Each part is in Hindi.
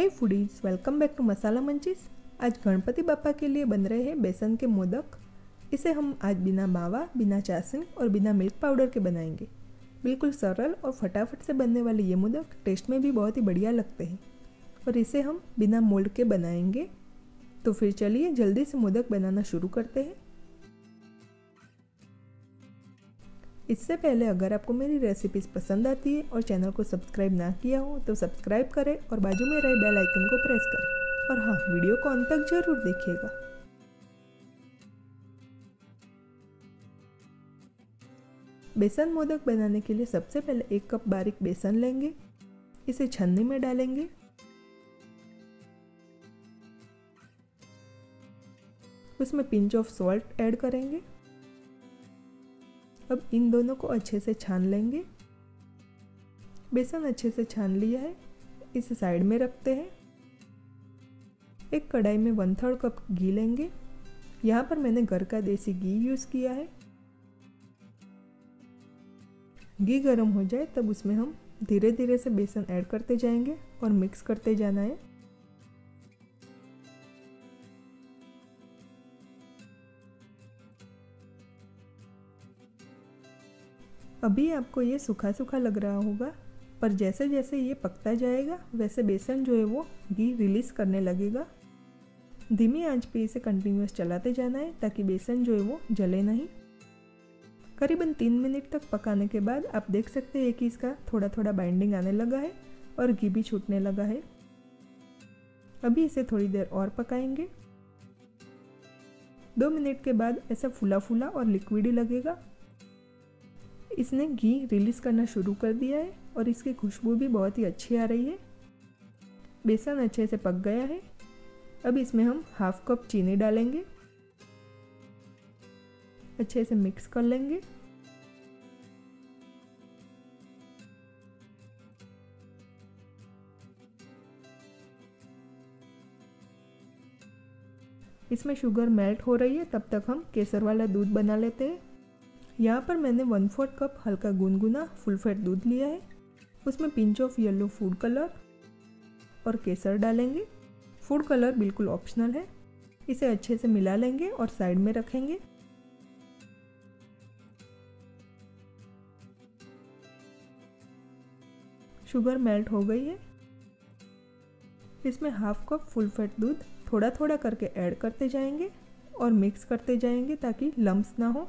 Hey foodies welcome back to Masala munchies आज गणपति बापा के लिए बन रहे हैं बेसन के मोदक। इसे हम आज बिना मावा बिना चाशनी और बिना मिल्क पाउडर के बनाएँगे। बिल्कुल सरल और फटाफट से बनने वाले ये मोदक टेस्ट में भी बहुत ही बढ़िया लगते हैं। और इसे हम बिना मोल्ड के बनाएँगे। तो फिर चलिए जल्दी से मोदक बनाना शुरू करते हैं। इससे पहले अगर आपको मेरी रेसिपीज़ पसंद आती है और चैनल को सब्सक्राइब ना किया हो तो सब्सक्राइब करें और बाजू में रहे बेल आइकन को प्रेस करें। और हाँ वीडियो को अंत तक ज़रूर देखिएगा। बेसन मोदक बनाने के लिए सबसे पहले एक कप बारीक बेसन लेंगे। इसे छन्नी में डालेंगे। उसमें पिंच ऑफ़ सॉल्ट ऐड करेंगे। अब इन दोनों को अच्छे से छान लेंगे। बेसन अच्छे से छान लिया है। इसे साइड में रखते हैं। एक कढ़ाई में वन थर्ड कप घी लेंगे। यहाँ पर मैंने घर का देसी घी यूज़ किया है। घी गर्म हो जाए तब उसमें हम धीरे धीरे से बेसन ऐड करते जाएँगे और मिक्स करते जाना है। अभी आपको ये सूखा सूखा लग रहा होगा, पर जैसे जैसे ये पकता जाएगा, वैसे बेसन जो है वो घी रिलीज़ करने लगेगा। धीमी आँच पे इसे कंटिन्यूस चलाते जाना है, ताकि बेसन जो है वो जले नहीं। करीबन तीन मिनट तक पकाने के बाद आप देख सकते हैं कि इसका थोड़ा थोड़ा बाइंडिंग आने लगा है और घी भी छूटने लगा है। अभी इसे थोड़ी देर और पकाएँगे। दो मिनट के बाद ऐसा फूला फूला और लिक्विडी लगेगा। इसने घी रिलीज़ करना शुरू कर दिया है और इसकी खुशबू भी बहुत ही अच्छी आ रही है। बेसन अच्छे से पक गया है। अब इसमें हम हाफ़ कप चीनी डालेंगे। अच्छे से मिक्स कर लेंगे। इसमें शुगर मेल्ट हो रही है, तब तक हम केसर वाला दूध बना लेते हैं। यहाँ पर मैंने वन फोर्थ कप हल्का गुनगुना फुल फैट दूध लिया है। उसमें pinch of yellow food colour और केसर डालेंगे। फ़ूड कलर बिल्कुल ऑप्शनल है। इसे अच्छे से मिला लेंगे और साइड में रखेंगे। शुगर मेल्ट हो गई है। इसमें हाफ़ कप फुल फैट दूध थोड़ा थोड़ा करके ऐड करते जाएँगे और मिक्स करते जाएँगे ताकि लम्स ना हो।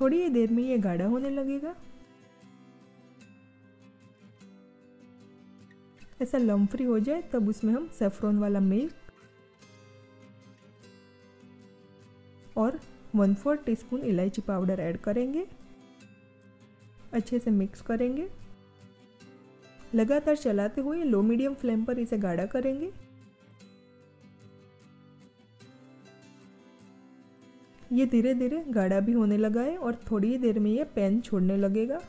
थोड़ी ही देर में ये गाढ़ा होने लगेगा। ऐसा लम फ्री हो जाए, तब उसमें हम सेफ्रॉन वाला मिल्क और वन फोर टीस्पून इलायची पाउडर ऐड करेंगे। अच्छे से मिक्स करेंगे। लगातार चलाते हुए लो मीडियम फ्लेम पर इसे गाढ़ा करेंगे। ये धीरे धीरे गाढ़ा भी होने लगा है और थोड़ी ही देर में ये पैन छोड़ने लगेगा।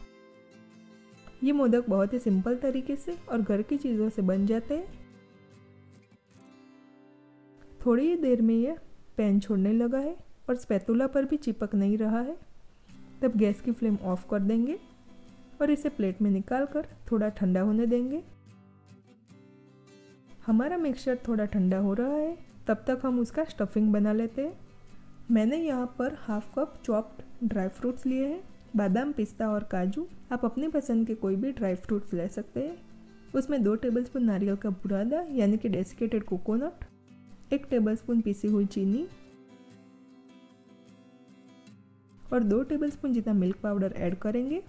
ये मोदक बहुत ही सिंपल तरीके से और घर की चीज़ों से बन जाते हैं। थोड़ी ही देर में यह पैन छोड़ने लगा है और स्पैतुला पर भी चिपक नहीं रहा है। तब गैस की फ्लेम ऑफ़ कर देंगे और इसे प्लेट में निकाल कर थोड़ा ठंडा होने देंगे। हमारा मिक्सचर थोड़ा ठंडा हो रहा है, तब तक हम उसका स्टफिंग बना लेते हैं। मैंने यहाँ पर half cup chopped dry fruits लिए हैं। बादाम, पिस्ता और काजू। आप अपनी पसंद के कोई भी ड्राई फ्रूट्स ले सकते हैं। उसमें दो टेबलस्पून नारियल का बुरादा, यानी कि डेसिकेटेड कोकोनट एक टेबलस्पून पीसी हुई चीनी और दो टेबलस्पून जितना मिल्क पाउडर ऐड करेंगे।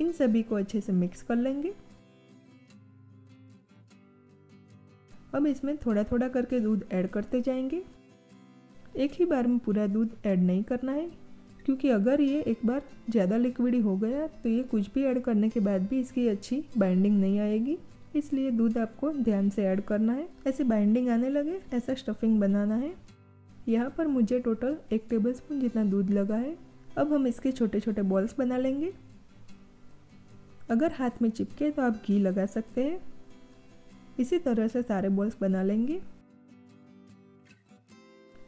इन सभी को अच्छे से मिक्स कर लेंगे। अब इसमें थोड़ा थोड़ा करके दूध ऐड करते जाएँगे। एक ही बार में पूरा दूध ऐड नहीं करना है, क्योंकि अगर ये एक बार ज़्यादा लिक्विडी हो गया तो ये कुछ भी ऐड करने के बाद भी इसकी अच्छी बाइंडिंग नहीं आएगी। इसलिए दूध आपको ध्यान से ऐड करना है। ऐसे बाइंडिंग आने लगे, ऐसा स्टफिंग बनाना है। यहाँ पर मुझे टोटल एक टेबल स्पून जितना दूध लगा है। अब हम इसके छोटे छोटे बॉल्स बना लेंगे। अगर हाथ में चिपके तो आप घी लगा सकते हैं। इसी तरह से सारे बॉल्स बना लेंगे।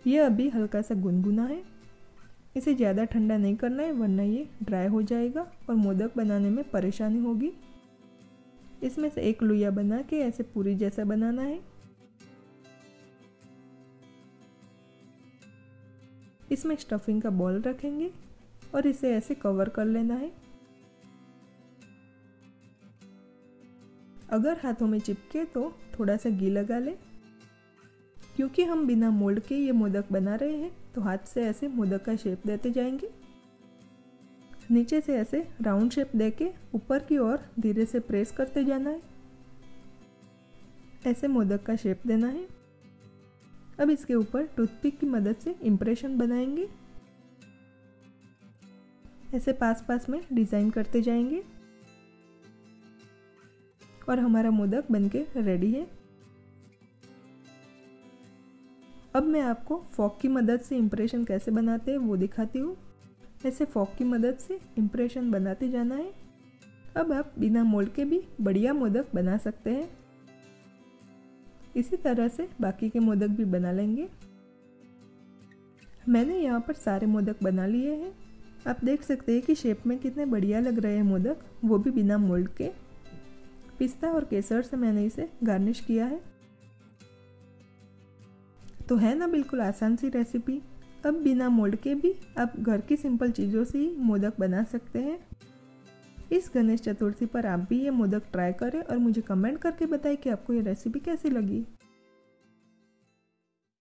ये अभी हल्का सा गुनगुना है। इसे ज़्यादा ठंडा नहीं करना है, वरना ये ड्राई हो जाएगा और मोदक बनाने में परेशानी होगी। इसमें से एक लुया बना के ऐसे पूरी जैसा बनाना है। इसमें स्टफिंग का बॉल रखेंगे और इसे ऐसे कवर कर लेना है। अगर हाथों में चिपके तो थोड़ा सा घी लगा लें। क्योंकि हम बिना मोल्ड के ये मोदक बना रहे हैं तो हाथ से ऐसे मोदक का शेप देते जाएँगे। नीचे से ऐसे राउंड शेप देके ऊपर की ओर धीरे से प्रेस करते जाना है। ऐसे मोदक का शेप देना है। अब इसके ऊपर टूथपिक की मदद से इम्प्रेशन बनाएँगे। ऐसे पास पास में डिज़ाइन करते जाएँगे। और हमारा मोदक बनके रेडी है। मैं आपको फॉक की मदद से इम्प्रेशन कैसे बनाते हैं वो दिखाती हूँ। ऐसे फॉक की मदद से इम्प्रेशन बनाते जाना है। अब आप बिना मोल्ड के भी बढ़िया मोदक बना सकते हैं। इसी तरह से बाकी के मोदक भी बना लेंगे। मैंने यहाँ पर सारे मोदक बना लिए हैं। आप देख सकते हैं कि शेप में कितने बढ़िया लग रहे हैं मोदक, वो भी बिना मोल्ड के। पिस्ता और केसर से मैंने इसे गार्निश किया है। तो है ना बिल्कुल आसान सी रेसिपी अब बिना मोल्ड के भी आप घर की सिंपल चीज़ों से ही मोदक बना सकते हैं। इस गणेश चतुर्थी पर आप भी ये मोदक ट्राई करें और मुझे कमेंट करके बताएँ कि आपको ये रेसिपी कैसी लगी।